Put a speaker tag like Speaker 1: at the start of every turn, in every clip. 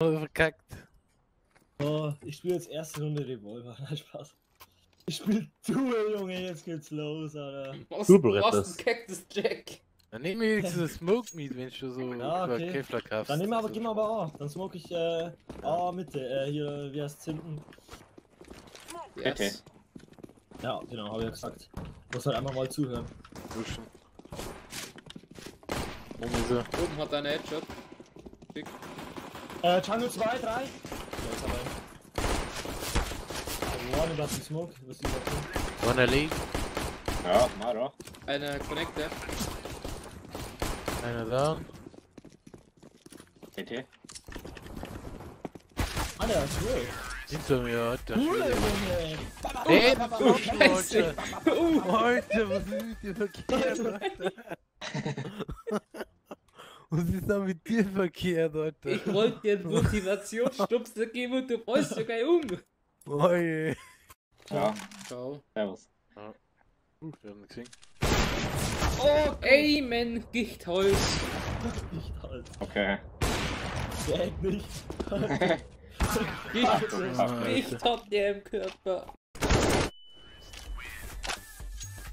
Speaker 1: verkackt.
Speaker 2: Oh, ich spiele jetzt erste Runde Revolver. Nein, Spaß. Ich spiele Duel, Junge, jetzt geht's los, Alter.
Speaker 1: Double
Speaker 3: was
Speaker 1: Retters.
Speaker 3: ein Cactus Jack?
Speaker 1: Dann nehm ich wenigstens Smoke Meat, wenn du so
Speaker 2: Ja,
Speaker 1: über
Speaker 2: okay.
Speaker 1: Kevlar kaufst.
Speaker 2: Dann nehmen wir aber, gehen wir aber A. Dann smoke ich äh, A Mitte. Äh, hier, wie heißt Zinten?
Speaker 3: Yes.
Speaker 2: Ja, genau, habe ich ja gesagt. Muss halt einfach mal zuhören.
Speaker 1: Duschen. Um so.
Speaker 3: Oben hat er einen Headshot. Schick.
Speaker 2: Äh, Jungle 2, 3. Ja, ist aber ein. One about the smoke. Was ist das?
Speaker 1: Wanna leave?
Speaker 4: Ja, mal doch.
Speaker 3: Einer Connector.
Speaker 1: Einer down.
Speaker 4: TT.
Speaker 2: Ah, der ist cool.
Speaker 1: Hinter mir, Alter.
Speaker 2: Cool. Junge.
Speaker 1: Hey,
Speaker 3: Oh, Scheiße.
Speaker 1: Alter. Alter, was ist mit dir verkehrt, Alter? Was ist da mit dir verkehrt, Alter?
Speaker 3: Ich wollte dir einen Motivationsstupser geben und du fällst sogar um.
Speaker 1: Oje.
Speaker 4: Ja,
Speaker 3: Ciao.
Speaker 4: servus.
Speaker 1: Uh, wir haben gesehen.
Speaker 3: Oh, Amen, Gichtholz.
Speaker 2: Nicht halt.
Speaker 4: Okay.
Speaker 2: Gag nicht.
Speaker 3: Gicht,
Speaker 1: Ah,
Speaker 3: Gicht hat der im Körper.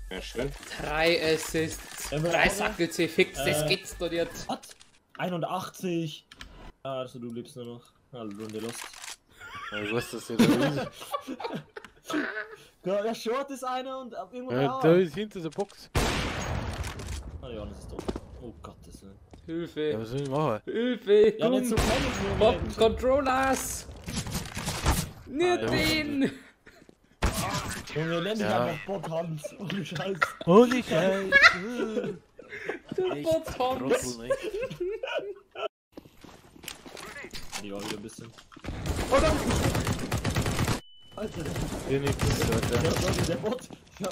Speaker 4: Sehr schön.
Speaker 3: Drei Assists.
Speaker 2: Ja,
Speaker 3: Drei Sackel C fix, das
Speaker 2: Äh.
Speaker 3: geht's doch jetzt.
Speaker 2: Was? 81. Ah, also du lebst nur noch. Ah, Runde lost.
Speaker 1: Ja, Ich weiß, dass der da ist.
Speaker 2: Ja, der Short ist einer und ab irgendwo
Speaker 1: Ja,
Speaker 2: da.
Speaker 1: da ist hinter der Box.
Speaker 2: Ah, ja, das ist tot. Oh Gott, das ist.
Speaker 1: Ja,
Speaker 3: Hilfe.
Speaker 1: was soll ich machen?
Speaker 3: Hilfe.
Speaker 2: Ja, nicht so
Speaker 3: Bob. Controllers. Nicht
Speaker 2: Ah, ja.
Speaker 3: den.
Speaker 2: Junge, nenn dich
Speaker 1: Ja.
Speaker 2: einfach Bob Hans. Ohne Scheiß.
Speaker 1: Holy Scheiße!
Speaker 3: Der
Speaker 1: Echt
Speaker 3: Bot Hans.
Speaker 2: war wieder ein bisschen. Oh, da Alter, der,
Speaker 1: Hier nichts,
Speaker 2: der,
Speaker 1: Alter.
Speaker 2: sorry, der Bot. Ja.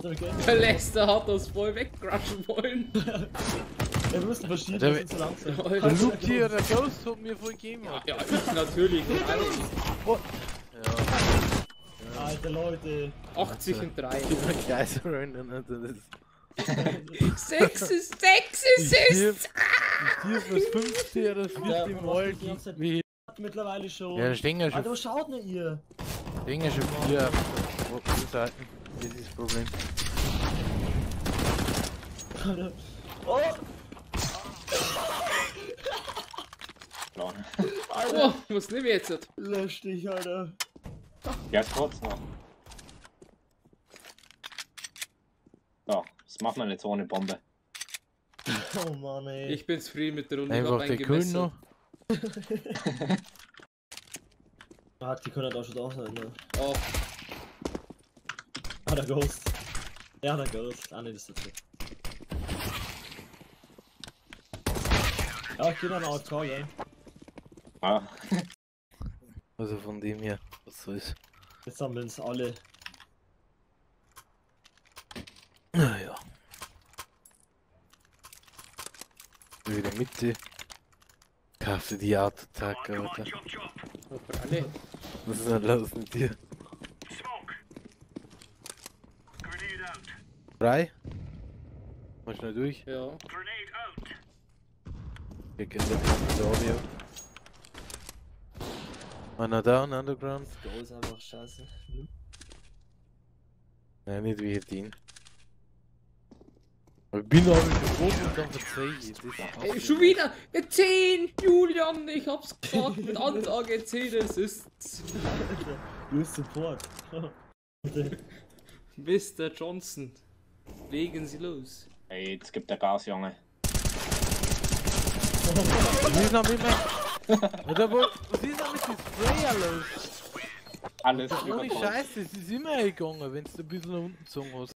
Speaker 2: Zurück.
Speaker 3: Der hat das voll wegcrushen wollen.
Speaker 2: Wir müssen verschieben,
Speaker 1: Der-
Speaker 2: wir sind zu langsam.
Speaker 1: Der. Luke hier, der Ghost hat mir voll gegeben.
Speaker 3: Ja, ja, ich natürlich.
Speaker 2: Alter Leute.
Speaker 3: 80 und 3.
Speaker 1: Ich bin Kreis rennen, Alter. Das
Speaker 3: Sechs ist, sechs ist
Speaker 1: Ich stirb,
Speaker 3: es.
Speaker 1: ich stirb das fünfte oder das
Speaker 2: Ja,
Speaker 1: vierte
Speaker 2: man
Speaker 1: Mal.
Speaker 2: macht die ganze Zeit-
Speaker 1: Wie,
Speaker 2: Mittlerweile schon.
Speaker 1: ja, da stehen ja
Speaker 2: Alter,
Speaker 1: schon,
Speaker 2: was schaut denn ihr?
Speaker 1: ja schon vier auf den Seiten. Das ist das Problem.
Speaker 2: Alter. Oh. Alter.
Speaker 3: Oh, was nehmen wir jetzt?
Speaker 2: Lösch dich, Alter.
Speaker 4: Ja, kurz noch. So, das macht man jetzt ohne Bombe.
Speaker 2: Oh Mann, ey.
Speaker 3: Ich bin zufrieden mit der Runde.
Speaker 1: Einfach Kühl
Speaker 3: eingemessert.
Speaker 1: noch.
Speaker 2: Ah, die können auch schon da sein, ne?
Speaker 3: Oh,
Speaker 2: Ah, der Ghost. Ja, der Ghost. Ah, ne, das ist der Trick. Ja, ich geh dann auch Tor, ja.
Speaker 4: Ah,
Speaker 1: Also von dem her, was soll's.
Speaker 2: Jetzt sammeln es alle.
Speaker 1: Naja. Wieder Mitte. Du die Art Attack, Alter.
Speaker 3: alle.
Speaker 1: Was ist denn los mit dir? Drei? Mal schnell durch.
Speaker 3: Ja.
Speaker 1: Wir kennen das Audio. Einer down, underground.
Speaker 2: Go ist einfach scheiße.
Speaker 1: Nein, nicht wie den. Aber Ich bin aber oben und dann verzeih ich.
Speaker 3: Schon wieder eine 10, Julian, ich hab's gesagt mit Ansage 10 Assists.
Speaker 2: Du bist Support.
Speaker 3: Mr. Johnson, legen Sie los.
Speaker 4: ey, jetzt gibt der Gas, Junge.
Speaker 1: Noch mit meinem... Oder wo... Was ist noch mit dem Sprayer los?
Speaker 4: Alles
Speaker 1: Ohne
Speaker 4: übergroß.
Speaker 1: Scheiße, es ist immer gegangen, wenn du ein bisschen nach unten gezogen hast.